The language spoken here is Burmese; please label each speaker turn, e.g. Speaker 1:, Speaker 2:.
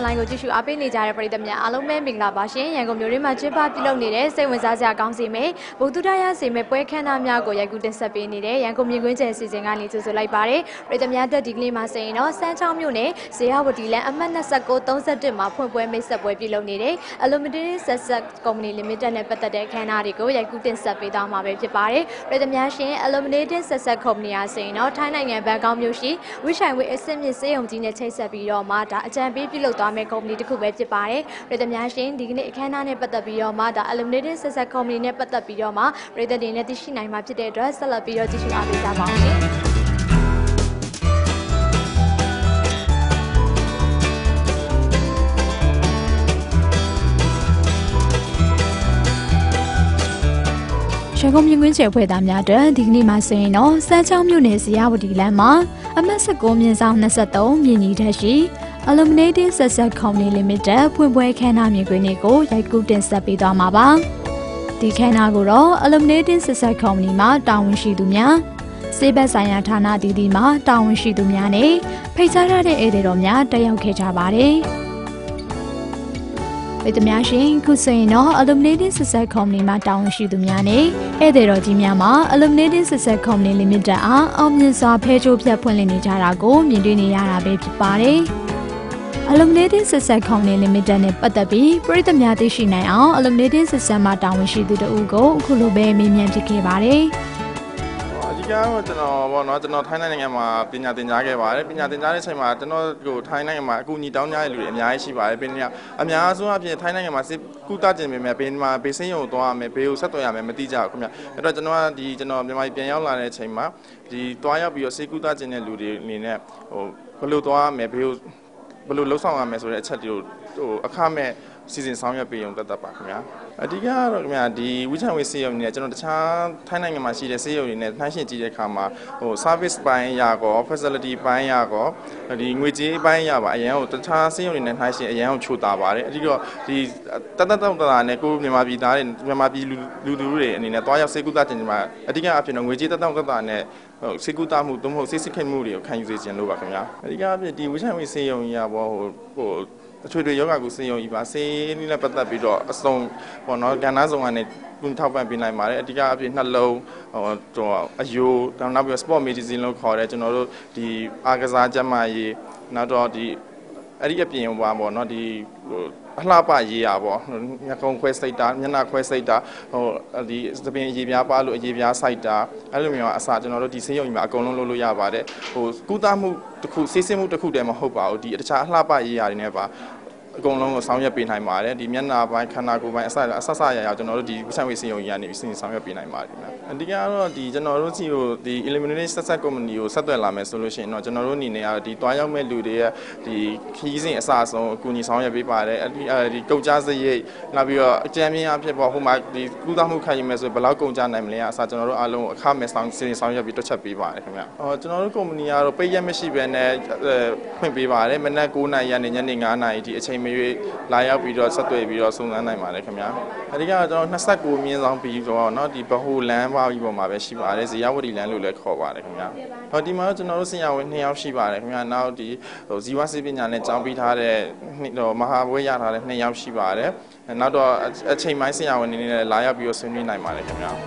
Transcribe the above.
Speaker 1: online ကိုကြည့်ရှုအားပေးနေကြတဲ့ပရိသတ်များအားလုံးပဲမင်္ဂလာပါရှင်ရန်ကုန်မြို့ရင်းမှာကျင်းပပြုလုပ်နေတဲ့စိတ်ဝင်စားစရာကောင်းစီမဲ့ဗုဒ္ဓတရားစီမဲ့ပွဲခမ်းနားများကိုရိုက်ကူးတင်ဆက်ပေးနေတဲ့ရန်ကုန်မြင်ကွင်းကျယ်စီစဉ်ကနေကြိုဆိုလိုက်ပါတယ်ပရိသတ်များတက်ဒီကနေ့မှာဆိုရင်တော့စမ်းချောင်းမြို့နယ်ဇေယဝတီလန်အမှတ်29 31မှာဖွင့်ပွဲမိတ်ဆက်ပွဲပြုလုပ်နေတဲ့အလူမတီဆက်ဆက်ကုမ္ပဏီလီမိတက်နဲ့ပတ်သက်တဲ့ခမ်းနားတွေကိုရိုက်ကူးတင်ဆက်ပေးသွားမှာပဲဖြစ်ပါတယ်ပရိသတ်များရှင်အလူမတီဆက်ဆက်ကုမ္ပဏီအားဆိုရင်တော့ထိုင်းနိုင်ငံဘန်ကောက်မြို့ရှိဝိဆိုင်ဝေအစစ်မြစ်စေယုံကြီးနဲ့ချိတ်ဆက်ပြီးတော့မှဒါအကြံပေးပြုလုပ်သွားမယ့်ကုမ္ပဏီတစ်ခုပဲဖြစ်ပါတယ်ပြည်သူများရှင်ဒီကနေ့အခမ်းအနားနဲ့ပတ်သက်ပြီးတော့မှဒါ Illuminated Success Company နဲ့ပတ်သက်ပြီးတော့မှပြည်သူတွေနဲ့သိရှိနိုင်မှာဖြစ်တဲ့အတွက်ဆက်လက်ပြီးတော့ကြည့်ရှုအားပေးကြပါအောင်ရှင်ရန်ကုန်မြင်းကွင်းချေဖွဲ့သားများအတွက်ဒီကနေ့မှာဆိုရင်တော့စမ်းချောင်းမြို့နယ်ဇီယဝတီလမ်းမှာအမှတ်19မြင်းဆောင်23မြင်းကြီးထက်ရှိ Illuminating Success Company Limited ဖွင့်ပွဲခမ်းနားမြင်ကွင်းတွေကိုရိုက်ကူးတင်ဆက်ပေးသွားမှာပါ။ဒီခမ်းနားကိုတော့ Illuminating Success Company မှာတာဝန်ရှိသူများစေဘက်ဆိုင်ရာဌာနတည်တည်မှာတာဝန်ရှိသူများနဲ့ဖိတ်ကြားထားတဲ့ဧည့်သည်တော်များတက်ရောက်ခဲ့ကြပါတယ်။ပြည်သူများရှင်ခုဆိုရင်တော့ Illuminating Success Company မှာတာဝန်ရှိသူများနဲ့ဧည့်သည်တော်ကြီးများမှာ Illuminating Success Company Limited အားအောင်မြင်စွာဖဲချိုးဖြတ်ဖွင့်လှစ်နေကြတာကိုမြင်တွေ့နေရတာပဲဖြစ်ပါတယ်။ Illuminating Success Company Limited နဲ့ပတ်သက်ပြီးပြည်သူများသိရှိနိုင်အောင် Illuminating Success မှာတာဝန်ရှိသူတို့ကိုအခုလိုပဲမေးမြန်းဖြစ်ခဲ့ပါတယ်။
Speaker 2: အဓိကတော့ကျွန်တော်ပေါ့နော်ကျွန်တော်ထိုင်းနိုင်ငံမှာပညာသင်ကြားခဲ့ပါတယ်ပညာသင်ကြားတဲ့အချိန်မှာကျွန်တော်ကိုထိုင်းနိုင်ငံမှာအကူအညီတောင်းကြတဲ့လူတွေအများကြီးရှိပါတယ်ပညာအများဆုံးအပြင်ထိုင်းနိုင်ငံမှာစစ်ကုသကျင်ပေမဲ့ဘေးမှာဘေးစင်းရုံသွားရမယ်ဘေးကိုဆက်သွယ်ရမယ်မသိကြဘူးခင်ဗျအဲ့တော့ကျွန်တော်ကဒီကျွန်တော်မြန်မာပြည်ပြန်ရောက်လာတဲ့အချိန်မှာဒီသွားရောက်ပြီးတော့စေကုသကျင်တဲ့လူတွေအနေနဲ့ဟိုဘယ်လိုသွားရမယ်ဘေးကို ဘယ်လိုလှုပ်ဆောင်ရမယ်ဆိုတဲ့အချက်တွေကိုဟိုအခမဲ့ စီစဉ်ဆောင်ရွက်ပေးရုံတတ်တတ်ပါခင်ဗျာအဓိကကတော့ခင်ဗျာဒီဝိချံဝေးစေးရုံနဲ့ကျွန်တော်တခြားထိုင်းနိုင်ငံမှာရှိတဲ့စေးရုံတွေနဲ့နှိုင်းယှဉ်ကြည့်တဲ့အခါမှာဟို service ပိုင်းရကော facility ပိုင်းရကောဒီငွေကြေးပိုင်းရပါအရင်ကတခြားစေးရုံတွေနဲ့နှိုင်းယှဉ်အရင်ကချိုတာပါတယ်အဓိကတော့ဒီတတ်တတ်တတ်တာနဲ့ကိုမြန်မာပြည်သားတွေမြန်မာပြည်လူလူလူတွေအနေနဲ့တွားရောက်စေကူတာတင်မှာအဓိကအဖြစ်တော့ငွေကြေးတတ်တတ်တတ်တာနဲ့ဟုတ်စေကူတာမှုသို့မဟုတ်စေစစ်ခိမှုတွေကိုခံယူစေခြင်းလို့ပါခင်ဗျာအဓိကအဖြစ်ဒီဝိချံဝေးစေးရုံကြီးကဘောဟိုဟို အထွေထွေယောဂကုစေယုံကြီးပါစေးနည်းနဲ့ပတ်သက်ပြီးတော့အစုံပေါ့နော်ကဏ္ဍဆောင်ကနေကုထောက်ပံ့ပေးနိုင်ပါတယ်အဓိကအဖြစ်နှလုံးဟိုတော့အယိုးနောက်ပြီး sport medicine လို့ခေါ်တယ်ကျွန်တော်တို့ဒီအားကစားကျန်းမာရေးနောက်တော့ဒီအဲ့ဒီအပြင်ပါပေါ့နော်ဒီဟို အလှပရေးရပေါ့ညကုံခွဲစိတ်တာမျက်နှာခွဲစိတ်တာဟိုဒီသပင်အရေးပြားပါလို့အရေးပြားစိုက်တာအဲ့လိုမျိုးအစားကျွန်တော်တို့ဒီဆေးရုံကြီးမှာအကုန်လုံးလုပ်လို့ရပါတယ်ဟိုကုသမှုတစ်ခုဆေးစစ်မှုတစ်ခုတည်းမဟုတ်ပါဘူးဒီတခြားအလှပရေးရာတွေနဲ့ပါ အကုန်လုံးကိုဆောင်ရွက်ပေးနိုင်ပါတယ်ဒီမျက်နှာပိုင်းခန္ဓာကိုယ်ပိုင်းအစအဆဆရရကျွန်တော်တို့ဒီဝိဆိုင်ဝေးစင်ယုံကြီးကနေပြီးစင်ဆောင်ရွက်ပေးနိုင်ပါတယ်ခင်ဗျအဓိကတော့ဒီကျွန်တော်တို့စီကိုဒီ eliminate ဆက်ဆက် company ကိုဆက်သွယ်လာမယ်ဆိုလို့ရှိရင်တော့ကျွန်တော်တို့အနေနဲ့ကဒီတွားရောက်မဲ့လူတွေရဲ့ဒီခီးစဉ်အစအဆုံးအကူအညီဆောင်ရွက်ပေးပါတယ်အဲဒီဒီကုတ်ကြားစရိတ်နောက်ပြီးတော့အကြမ်းမြင်အဖြစ်ပေါ့ဟိုမှာဒီကုသမှုခံယူမယ်ဆိုဘယ်လောက်ကုန်ကြနိုင်မလဲအစားကျွန်တော်တို့အားလုံးအခမဲ့ဆောင်စင်ဆောင်ရွက်ပြီးတွက်ချက်ပေးပါတယ်ခင်ဗျအော်ကျွန်တော်တို့ company ကတော့ပိတ်ရက်မရှိဘဲနဲ့ဖွင့်ပေးပါတယ်မနက်9:00နာရီကနေညနေ9:00နာရီဒီအချိန်မလာရောက်ပြီးတော့ဆက်သွယ်ပြီးတော့စုံစမ်းနိုင်ပါတယ်ခင်ဗျာအဓိကတော့ကျွန်တော်29မြင်းဆောင်ပြီးတော့เนาะဒီဘဟိုလမ်းပါပြီးပေါ်မှာပဲရှိပါတယ်ဇေယဝတီလမ်းလို့လည်းခေါ်ပါတယ်ခင်ဗျာဟောဒီမှာကျွန်တော်တို့ဆင်ရဝင်2ယောက်ရှိပါတယ်ခင်ဗျာနောက်ဒီဟိုဇီဝဆေးပညာနဲ့ကျောင်းပြီးထားတဲ့ဟိုမဟာဘွဲရထားတဲ့2ယောက်ရှိပါတယ်နောက်တော့အချိန်ပိုင်းဆင်ရဝင်နေနဲ့လာရောက်ပြီးတော့ဆွေးနွေးနိုင်ပါတယ်ခင်ဗျာ